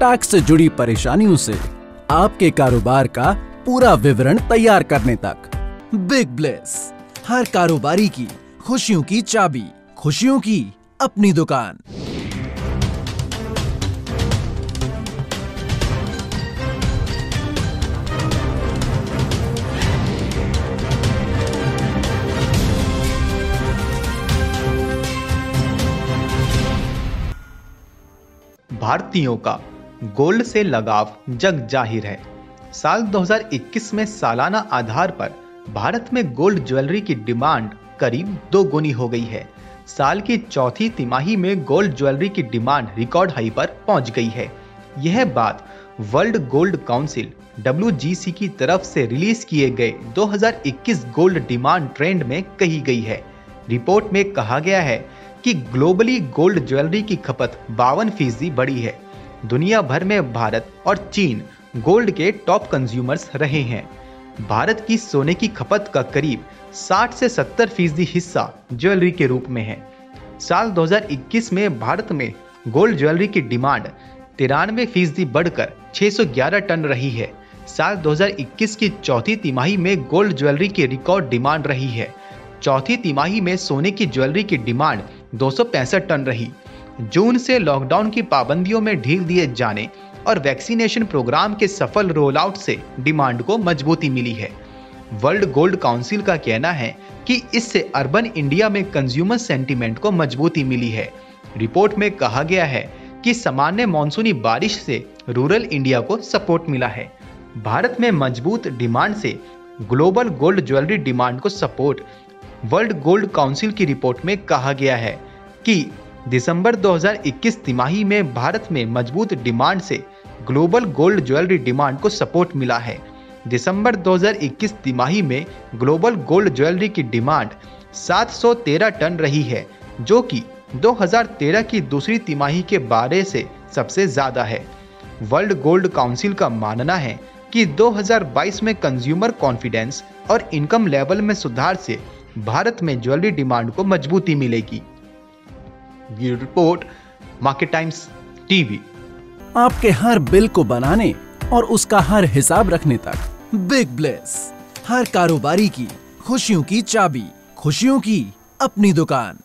Tax से जुड़ी परेशानियों से आपके कारोबार का पूरा विवरण तैयार करने तक। बिग ब्लेस हर कारोबारी की खुशियों की चाबी, खुशियों की अपनी दुकान। भारतीयों का गोल्ड से लगाव जग ज़ाहिर है। साल 2021 में सालाना आधार पर भारत में गोल्ड ज्वेलरी की डिमांड करीब दो गुनी हो गई है। साल की चौथी तिमाही में गोल्ड ज्वेलरी की डिमांड रिकॉर्ड हाई पर पहुँच गई है। यह बात वर्ल्ड गोल्ड काउंसिल डब्ल्यू की तरफ़ से रिलीज़ किए गए 2021 गोल्ड डिमांड ट्रेंड में कही गई है। रिपोर्ट में कहा गया है कि ग्लोबली गोल्ड ज्वेलरी की खपत बावन फ़ीसदी बढ़ी है। दुनिया भर में भारत और चीन गोल्ड के टॉप कंज्यूमर्स रहे हैं। भारत की सोने की खपत का करीब 60 से 70 फ़ीसदी हिस्सा ज्वेलरी के रूप में है। साल 2021 में भारत में गोल्ड ज्वेलरी की डिमांड तिरानवे फ़ीसदी बढ़कर 611 टन रही है। साल 2021 की चौथी तिमाही में गोल्ड ज्वेलरी की रिकॉर्ड डिमांड रही है। चौथी तिमाही में सोने की ज्वेलरी की डिमांड दो सौ पैंसठ टन रही। जून से लॉकडाउन की पाबंदियों में ढील दिए जाने और वैक्सीनेशन प्रोग्राम के सफल रोल आउट से डिमांड को मजबूती मिली है। वर्ल्ड गोल्ड काउंसिल का कहना है कि इससे अर्बन इंडिया में कंज्यूमर सेंटीमेंट को मजबूती मिली है। रिपोर्ट में कहा गया है कि सामान्य मानसूनी बारिश से रूरल इंडिया को सपोर्ट मिला है। भारत में मज़बूत डिमांड से ग्लोबल गोल्ड ज्वेलरी डिमांड को सपोर्ट। वर्ल्ड गोल्ड काउंसिल की रिपोर्ट में कहा गया है कि दिसंबर 2021 तिमाही में भारत में मज़बूत डिमांड से ग्लोबल गोल्ड ज्वेलरी डिमांड को सपोर्ट मिला है। दिसंबर 2021 तिमाही में ग्लोबल गोल्ड ज्वेलरी की डिमांड 713 टन रही है, जो कि 2013 की दूसरी तिमाही के बारे से सबसे ज़्यादा है। वर्ल्ड गोल्ड काउंसिल का मानना है कि 2022 में कंज्यूमर कॉन्फिडेंस और इनकम लेवल में सुधार से भारत में ज्वेलरी डिमांड को मजबूती मिलेगी। Bureau report market times TV आपके हर बिल को बनाने और उसका हर हिसाब रखने तक बिग ब्लेस हर कारोबारी की खुशियों की चाबी, खुशियों की अपनी दुकान।